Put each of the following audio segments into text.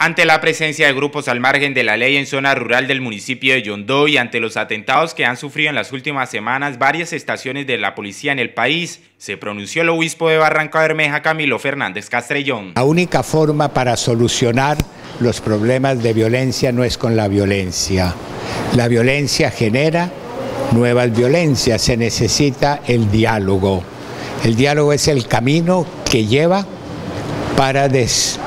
Ante la presencia de grupos al margen de la ley en zona rural del municipio de Yondó y ante los atentados que han sufrido en las últimas semanas varias estaciones de la policía en el país, se pronunció el obispo de Barranca Bermeja, Camilo Fernández Castrellón. La única forma para solucionar los problemas de violencia no es con la violencia. La violencia genera nuevas violencias, se necesita el diálogo. El diálogo es el camino que lleva para des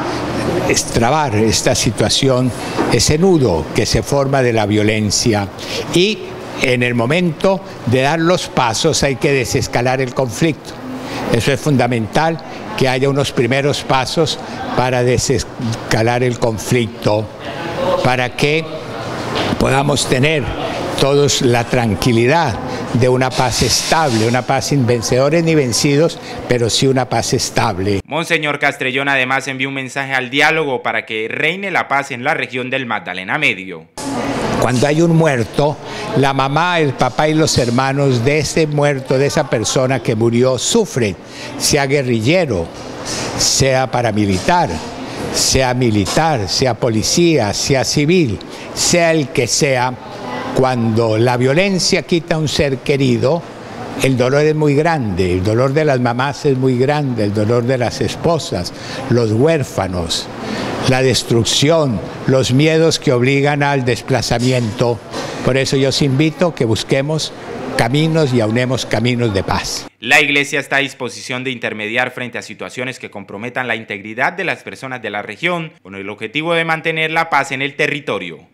extrabar esta situación, ese nudo que se forma de la violencia. Y en el momento de dar los pasos hay que desescalar el conflicto. Eso es fundamental, que haya unos primeros pasos para desescalar el conflicto, para que podamos tener todos la tranquilidad de una paz estable, una paz sin vencedores ni vencidos, pero sí una paz estable. Monseñor Castrellón además envió un mensaje al diálogo para que reine la paz en la región del Magdalena Medio. Cuando hay un muerto, la mamá, el papá y los hermanos de ese muerto, de esa persona que murió, sufren, sea guerrillero, sea paramilitar, sea militar, sea policía, sea civil, sea el que sea cuando la violencia quita a un ser querido, el dolor es muy grande, el dolor de las mamás es muy grande, el dolor de las esposas, los huérfanos, la destrucción, los miedos que obligan al desplazamiento. Por eso yo os invito que busquemos caminos y aunemos caminos de paz. La Iglesia está a disposición de intermediar frente a situaciones que comprometan la integridad de las personas de la región con el objetivo de mantener la paz en el territorio.